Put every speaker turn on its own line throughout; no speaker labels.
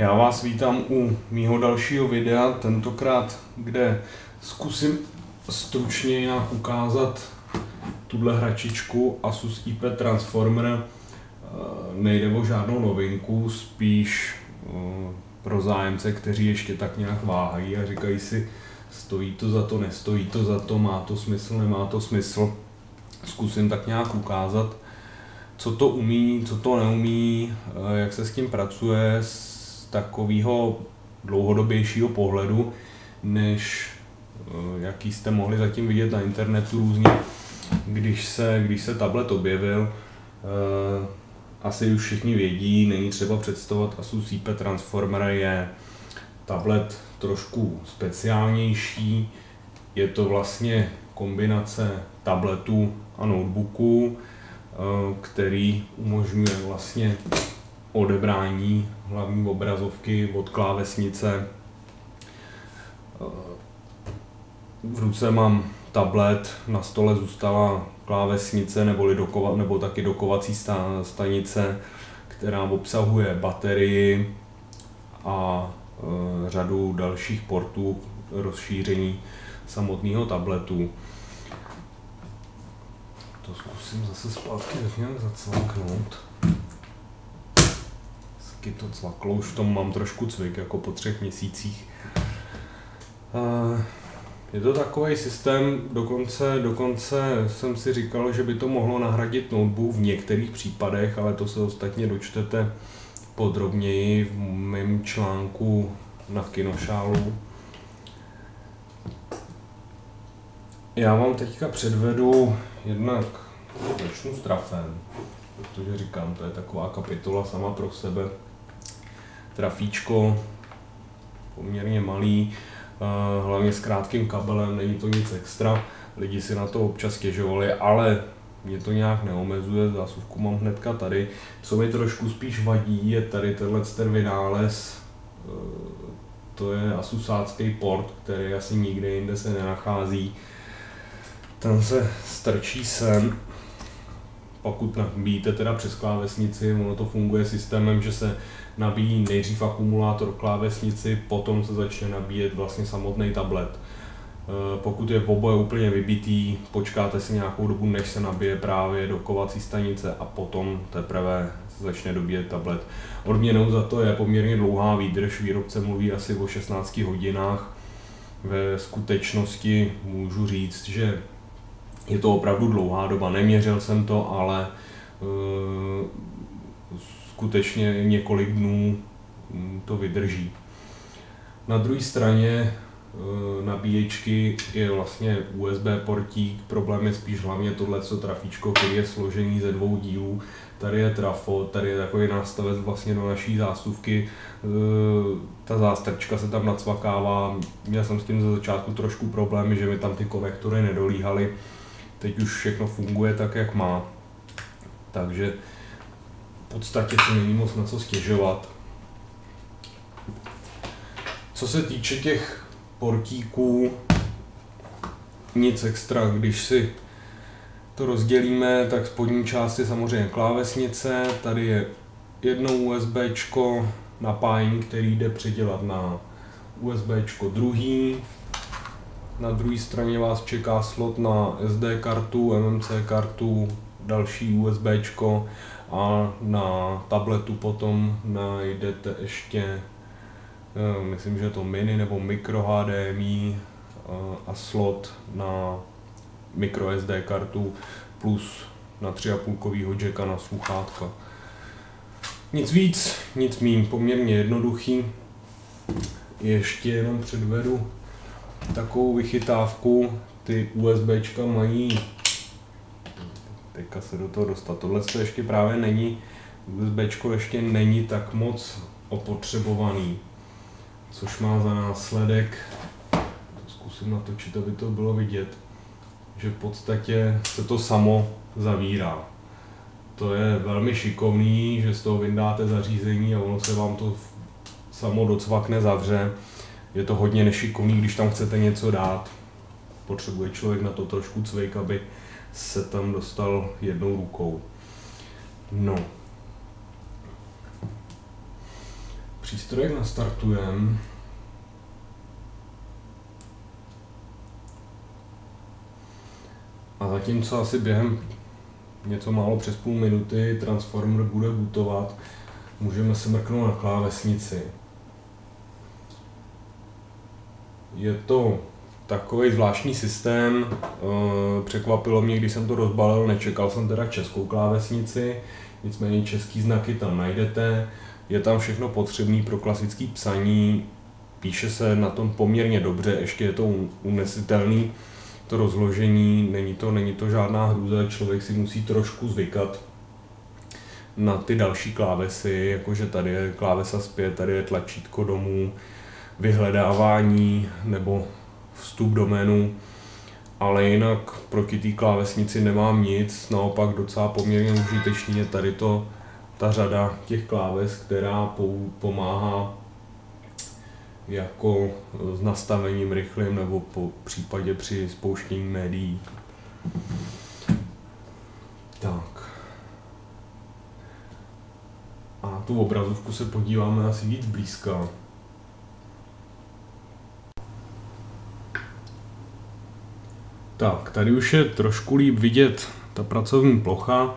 Já vás vítám u mýho dalšího videa, tentokrát, kde zkusím stručně nějak ukázat tuhle hračičku Asus IP Transformer. Eh, nejde o žádnou novinku, spíš eh, pro zájemce, kteří ještě tak nějak váhají a říkají si, stojí to za to, nestojí to za to, má to smysl, nemá to smysl. Zkusím tak nějak ukázat, co to umí, co to neumí, eh, jak se s tím pracuje z takového dlouhodobějšího pohledu, než eh, jaký jste mohli zatím vidět na internetu různě, když se, když se tablet objevil. Eh, asi už všichni vědí, není třeba představovat Asus IP Transformer je tablet trošku speciálnější. Je to vlastně kombinace tabletu a notebooku, eh, který umožňuje vlastně odebrání hlavní obrazovky od klávesnice. Eh, v ruce mám tablet, na stole zůstala klávesnice nebo, dokova, nebo taky dokovací stanice, která obsahuje baterii a e, řadu dalších portů rozšíření samotného tabletu. To zkusím zase zpátky zacvaknout. Vždycky to cvaklo, už v tom mám trošku cvik, jako po třech měsících. Je to takový systém, dokonce, dokonce jsem si říkal, že by to mohlo nahradit notebook v některých případech, ale to se ostatně dočtete podrobněji v mém článku na Kinošálu. Já vám teďka předvedu jednak, začnu s trafem, protože říkám, to je taková kapitola sama pro sebe. Trafíčko, poměrně malý, Eh, hlavně s krátkým kabelem, není to nic extra, lidi si na to občas stěžovali, ale mě to nějak neomezuje, zásuvku mám hnedka tady. Co mi trošku spíš vadí, je tady tenhle ten vynález, eh, to je asusácký port, který asi nikde jinde se nenachází. Ten se strčí sem, pokud nabíjíte teda přes klávesnici, ono to funguje systémem, že se nabíjí nejdřív akumulátor klávesnici, potom se začne nabíjet vlastně samotný tablet. E, pokud je v oboje úplně vybitý, počkáte si nějakou dobu, než se nabije právě dokovací stanice a potom teprve se začne dobíjet tablet. Odměnou za to je poměrně dlouhá výdrž, výrobce mluví asi o 16 hodinách. Ve skutečnosti můžu říct, že je to opravdu dlouhá doba. Neměřil jsem to, ale uh, skutečně několik dnů mm, to vydrží. Na druhé straně uh, nabíječky je vlastně USB portík, problém je spíš hlavně tohle co trafíčko, který je složený ze dvou dílů. Tady je trafo, tady je takový nástavec vlastně do naší zásuvky. Uh, ta zástrčka se tam nacvakává, měl jsem s tím ze začátku trošku problémy, že mi tam ty konektory nedolíhaly Teď už všechno funguje tak, jak má. Takže v podstatě si není moc na co stěžovat. Co se týče těch portíků, nic extra, když si to rozdělíme, tak spodní část je samozřejmě klávesnice, tady je jedno USB napájení, který jde předělat na USB druhý, na druhé straně vás čeká slot na SD kartu, MMC kartu, další USB a na tabletu potom najdete ještě, eh, myslím, že to mini nebo micro HDMI eh, a slot na micro SD kartu plus na 3,5 jacka na sluchátka. Nic víc, nic mým, poměrně jednoduchý. Ještě jenom předvedu takovou vychytávku, ty USB mají, teďka se do toho dostat, tohle to ještě právě není, USB ještě není tak moc opotřebovaný, což má za následek, to zkusím natočit, aby to bylo vidět, že v podstatě se to samo zavírá. To je velmi šikovný, že z toho vyndáte zařízení a ono se vám to samo docvakne, zavře je to hodně nešikovný, když tam chcete něco dát. Potřebuje člověk na to trošku cvik, aby se tam dostal jednou rukou. No. přístrojek nastartujeme. A zatímco asi během něco málo přes půl minuty Transformer bude bootovat, můžeme se mrknout na klávesnici. Je to takový zvláštní systém, eh, překvapilo mě, když jsem to rozbalil, nečekal jsem teda českou klávesnici, nicméně český znaky tam najdete, je tam všechno potřebné pro klasické psaní, píše se na tom poměrně dobře, ještě je to unesitelný, to rozložení, není to, není to žádná hrůza, člověk si musí trošku zvykat na ty další klávesy, jakože tady je klávesa zpět, tady je tlačítko domů, vyhledávání nebo vstup do menu, ale jinak proti té klávesnici nemám nic, naopak docela poměrně užitečný je tady to, ta řada těch kláves, která pomáhá jako s nastavením rychlým nebo po případě při spouštění médií. Tak. A tu obrazovku se podíváme asi víc blízka. Tak, tady už je trošku líp vidět ta pracovní plocha,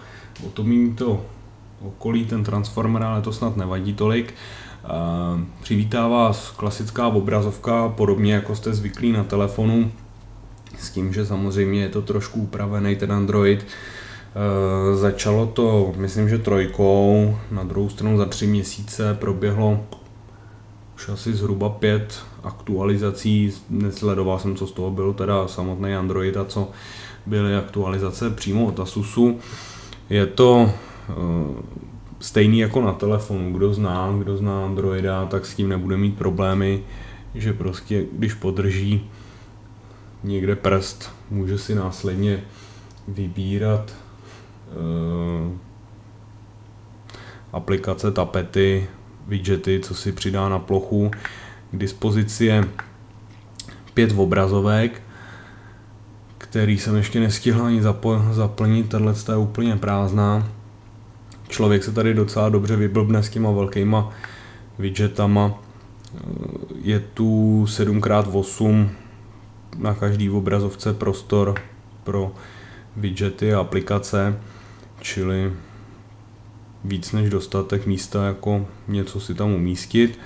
otomím to okolí, ten transformer, ale to snad nevadí tolik. Přivítá vás klasická obrazovka, podobně jako jste zvyklí na telefonu, s tím, že samozřejmě je to trošku upravený ten Android. Začalo to, myslím, že trojkou, na druhou stranu za tři měsíce proběhlo už asi zhruba pět aktualizací, nesledoval jsem, co z toho byl teda samotný Android a co byly aktualizace přímo od Asusu. Je to stejný jako na telefonu. Kdo zná, kdo zná Androida, tak s tím nebude mít problémy, že prostě když podrží někde prst, může si následně vybírat uh, aplikace, tapety, widgety, co si přidá na plochu. K dispozici je pět obrazovek, který jsem ještě nestihl ani zaplnit, tahle je úplně prázdná člověk se tady docela dobře vyblbne s těma velkýma widgetama. Je tu 7x8 na každý obrazovce prostor pro widgety a aplikace, čili víc než dostatek místa jako něco si tam umístit.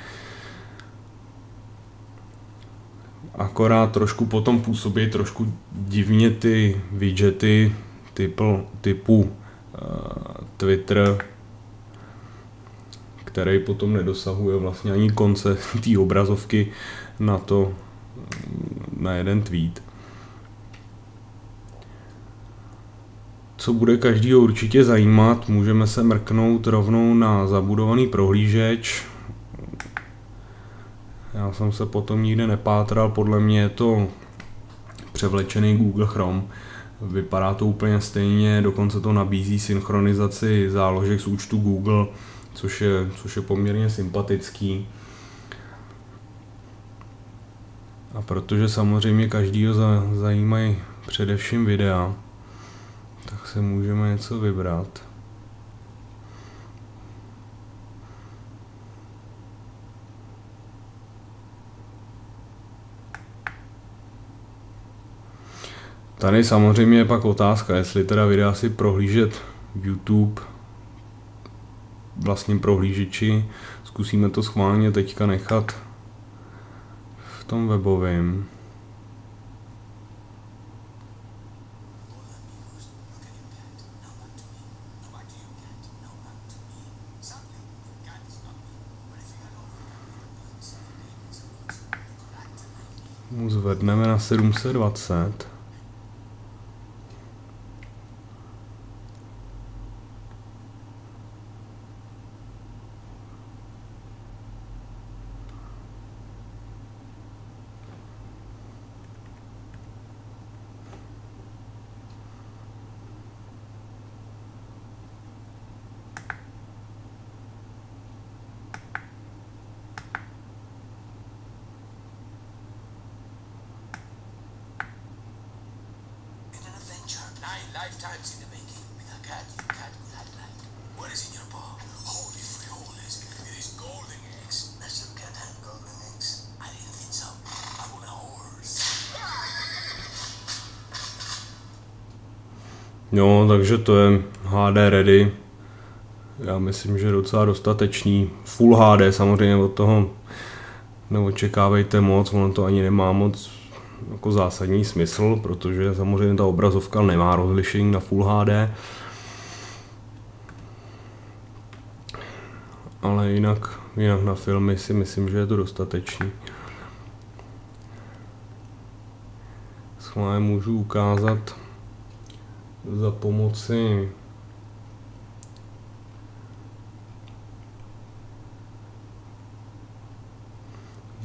Akorát trošku potom působí trošku divně ty widgety typu, typu Twitter, který potom nedosahuje vlastně ani konce té obrazovky na to, na jeden tweet. Co bude každýho určitě zajímat, můžeme se mrknout rovnou na zabudovaný prohlížeč. Já jsem se potom nikde nepátral, podle mě je to převlečený Google Chrome Vypadá to úplně stejně, dokonce to nabízí synchronizaci záložek z účtu Google, což je, což je poměrně sympatický. A protože samozřejmě každýho zajímají především videa, se můžeme něco vybrat. Tady samozřejmě je pak otázka, jestli teda videa si prohlížet YouTube vlastním prohlížeči. Zkusíme to schválně teďka nechat v tom webovém. Zvedneme na 720. Nine lifetimes in the making with a cat you cat will not like. What is in your paw? Holy frijoles. It is golden eggs. That
your cat had golden eggs? I didn't think so. I want a horse.
No, takže to je HD Ready. Já myslím, že je docela dostatečný. Full HD samozřejmě od toho neočekávejte moc, ono to ani nemá moc jako zásadní smysl, protože samozřejmě ta obrazovka nemá rozlišení na Full HD. Ale jinak, jinak na filmy si myslím, že je to dostatečný. Schválně můžu ukázat za pomoci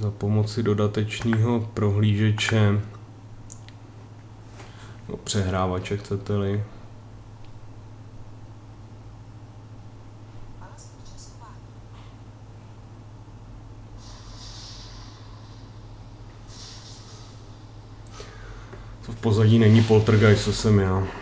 za pomoci dodatečného prohlížeče no, přehrávače chcete-li. To v pozadí není poltergeist, co jsem já.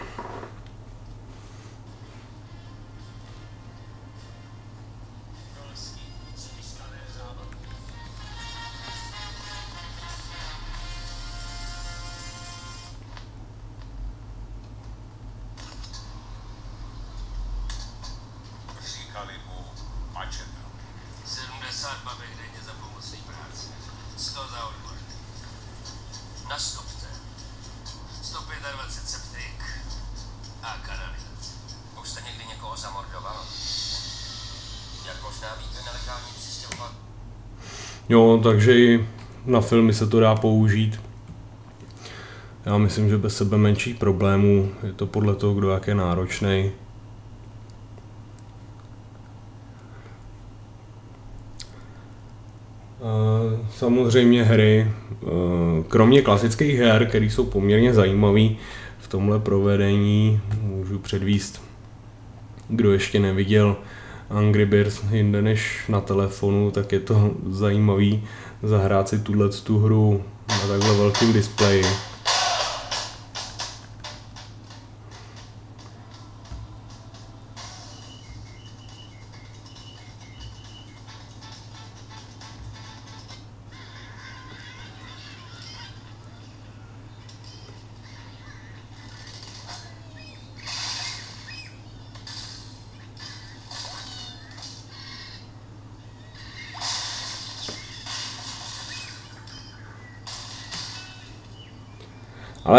125 septik a kanalizace. Už jste někdy někoho zamordoval? Jak možná víte, nelegální přistěhovat
Jo, takže i na filmy se to dá použít. Já myslím, že bez sebe menších problémů. Je to podle toho, kdo jak je náročný. Samozřejmě hry, eh, kromě klasických her, které jsou poměrně zajímavé v tomhle provedení, můžu předvíst, kdo ještě neviděl Angry Birds jinde než na telefonu, tak je to zajímavý zahrát si tuhle tu hru na takhle velkém displeji.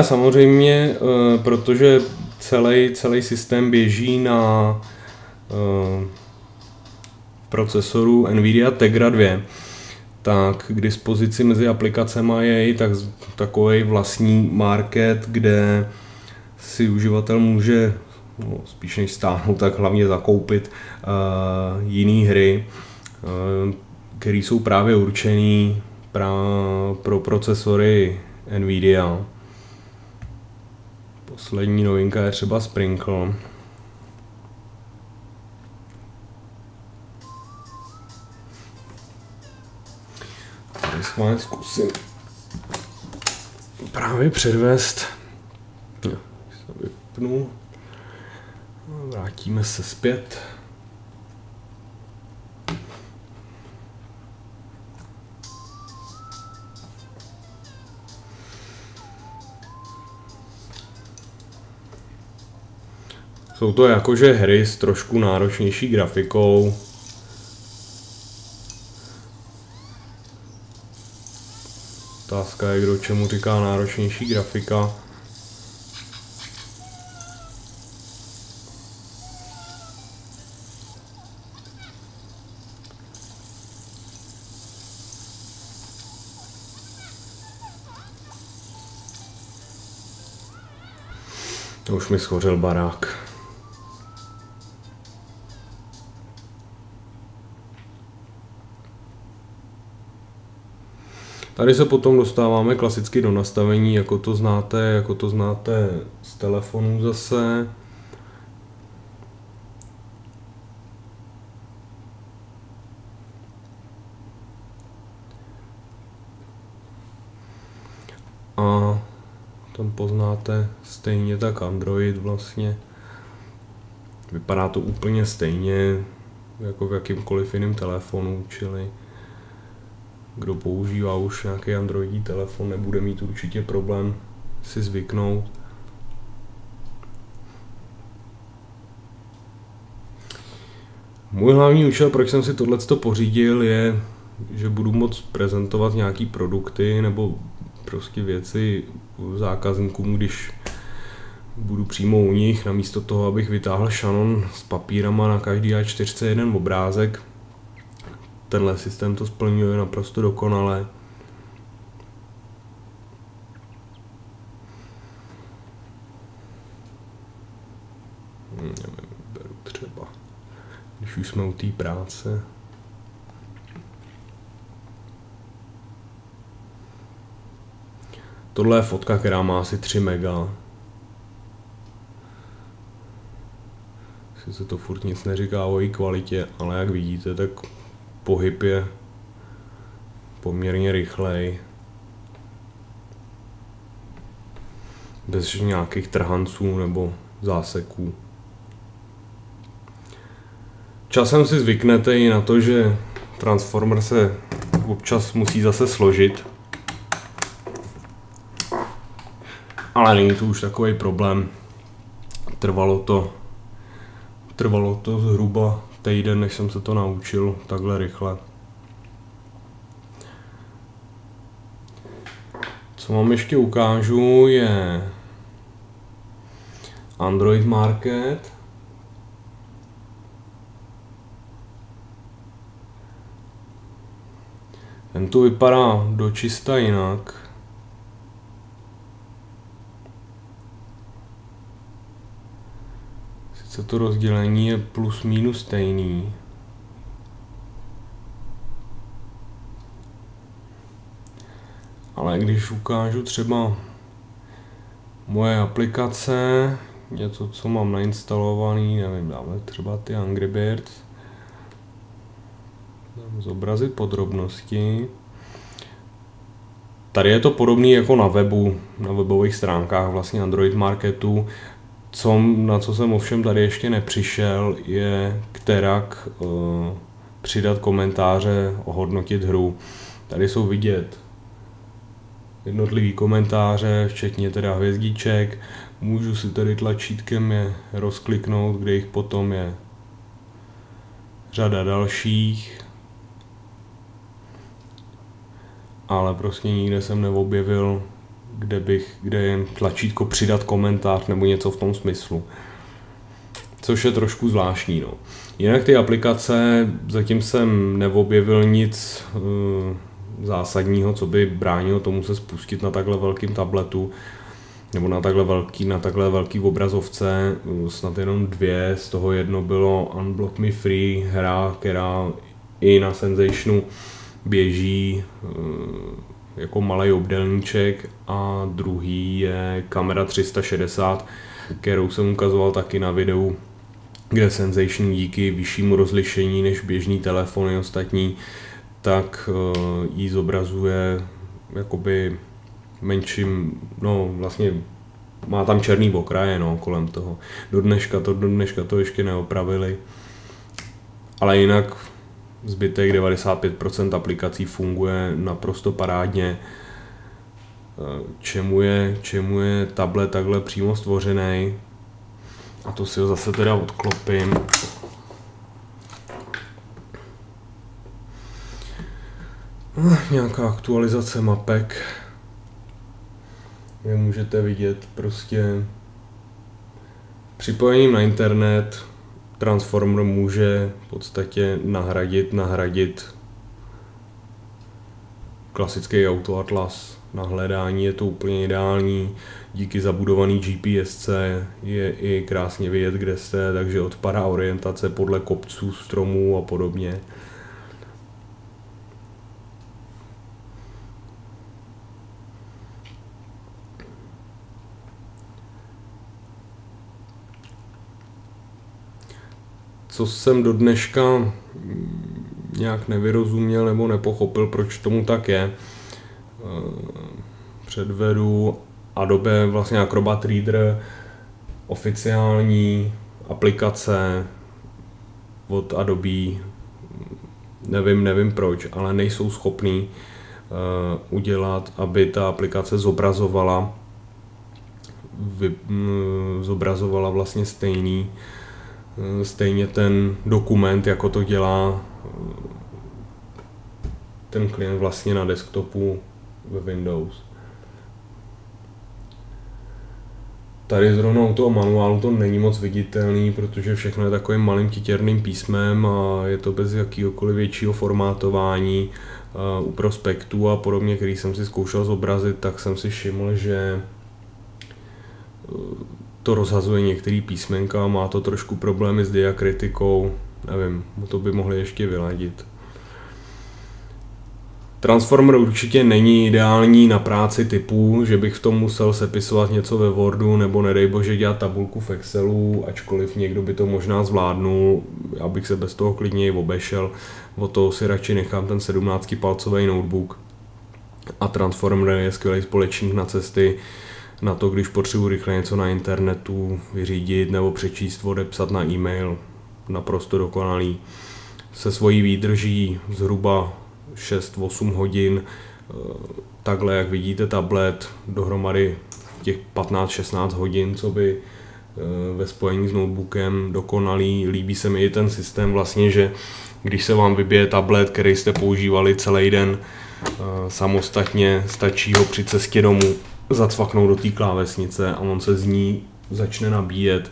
Ale samozřejmě, eh, protože celý, celý systém běží na eh, procesoru NVIDIA Tegra 2, tak k dispozici mezi aplikacemi je i tak, takový vlastní market, kde si uživatel může no, spíš než stáhnout, tak hlavně zakoupit uh, jiné hry, uh, které jsou právě určené pra, pro procesory NVIDIA. Poslední novinka je třeba Sprinkle. Tady schválně zkusím právě předvést. No, se vypnu. Vrátíme se zpět. Jsou to jakože hry s trošku náročnější grafikou. Otázka je, kdo čemu říká náročnější grafika. Už mi schořel barák. Tady se potom dostáváme klasicky do nastavení, jako to znáte, jako to znáte z telefonu zase. A tam poznáte stejně tak Android vlastně. Vypadá to úplně stejně jako v jakýmkoliv jiném telefonu, čili kdo používá už nějaký androidní telefon, nebude mít určitě problém si zvyknout. Můj hlavní účel, proč jsem si tohle pořídil, je, že budu moc prezentovat nějaký produkty nebo prostě věci zákazníkům, když budu přímo u nich, namísto toho, abych vytáhl šanon s papírama na každý A4 jeden obrázek, Tenhle systém to splňuje naprosto dokonale. Nevím, beru třeba, když už jsme u té práce. Tohle je fotka, která má asi 3 mega. Sice to furt nic neříká o její kvalitě, ale jak vidíte, tak pohyb je poměrně rychlej. Bez nějakých trhanců nebo záseků. Časem si zvyknete i na to, že Transformer se občas musí zase složit. Ale není to už takový problém. Trvalo to, trvalo to zhruba týden, než jsem se to naučil takhle rychle. Co vám ještě ukážu je Android Market. Ten tu vypadá dočista jinak. Sice to rozdělení je plus minus stejný. Ale když ukážu třeba moje aplikace, něco, co mám nainstalovaný, nevím, dáme třeba ty Angry Birds, zobrazit podrobnosti. Tady je to podobný jako na webu, na webových stránkách vlastně Android Marketu. Co, na co jsem ovšem tady ještě nepřišel, je kterak uh, přidat komentáře, ohodnotit hru. Tady jsou vidět jednotlivý komentáře, včetně teda hvězdíček. Můžu si tady tlačítkem je rozkliknout, kde jich potom je řada dalších. Ale prostě nikde jsem neobjevil kde bych, kde je tlačítko přidat komentář nebo něco v tom smyslu. Což je trošku zvláštní. No. Jinak ty aplikace, zatím jsem neobjevil nic uh, zásadního, co by bránilo tomu se spustit na takhle velkým tabletu nebo na takhle velký, na takhle velký obrazovce, uh, snad jenom dvě, z toho jedno bylo Unblock Me Free, hra, která i na Sensationu běží uh, jako malý obdelníček a druhý je kamera 360, kterou jsem ukazoval taky na videu, kde Sensation díky vyššímu rozlišení než běžný telefony ostatní, tak uh, jí zobrazuje jakoby menším, no vlastně má tam černý okraje no, kolem toho. Do dneška to, do dneška to ještě neopravili. Ale jinak Zbytek 95% aplikací funguje naprosto parádně. Eh, čemu je, čemu je tablet takhle přímo stvořený. A to si ho zase teda odklopím. Eh, nějaká aktualizace mapek. Je můžete vidět prostě připojením na internet Transformer může v podstatě nahradit, nahradit klasický autoatlas. Na hledání je to úplně ideální. Díky zabudovaný GPS je i krásně vidět, kde jste, takže odpadá orientace podle kopců, stromů a podobně. Co jsem do dneška nějak nevyrozuměl nebo nepochopil, proč tomu tak je. Eh, předvedu Adobe vlastně Acrobat Reader, oficiální aplikace od Adobe, nevím, nevím proč, ale nejsou schopní uh, udělat, aby ta aplikace zobrazovala vy, zobrazovala vlastně stejný stejně ten dokument, jako to dělá eh, ten klient vlastně na desktopu ve Windows. Tady zrovna u toho manuálu to není moc viditelný, protože všechno je takovým malým titěrným písmem a je to bez jakýhokoliv většího formátování. Eh, u prospektů a podobně, který jsem si zkoušel zobrazit, tak jsem si všiml, že to rozhazuje některý písmenka, má to trošku problémy s diakritikou, nevím, to by mohli ještě vyladit. Transformer určitě není ideální na práci typu, že bych v tom musel sepisovat něco ve Wordu nebo nedej bože dělat tabulku v Excelu, ačkoliv někdo by to možná zvládnul, já bych se bez toho klidně i obešel, o to si radši nechám ten 17 palcový notebook. A Transformer je skvělý společník na cesty, na to, když potřebuji rychle něco na internetu vyřídit nebo přečíst, odepsat na e-mail, naprosto dokonalý. Se svojí výdrží zhruba 6-8 hodin, eh, takhle jak vidíte tablet, dohromady těch 15-16 hodin, co by eh, ve spojení s notebookem dokonalý. Líbí se mi i ten systém vlastně, že když se vám vybije tablet, který jste používali celý den eh, samostatně, stačí ho při cestě domů zacvaknout do té klávesnice a on se z ní začne nabíjet.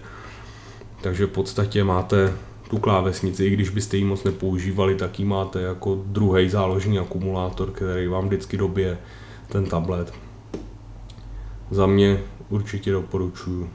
Takže v podstatě máte tu klávesnici, i když byste ji moc nepoužívali, tak ji máte jako druhý záložní akumulátor, který vám vždycky dobije ten tablet. Za mě určitě doporučuju.